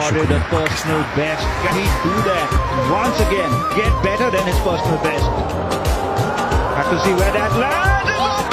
recorded a personal best. Can he do that once again? Get better than his personal best. Have to see where that lands. Oh,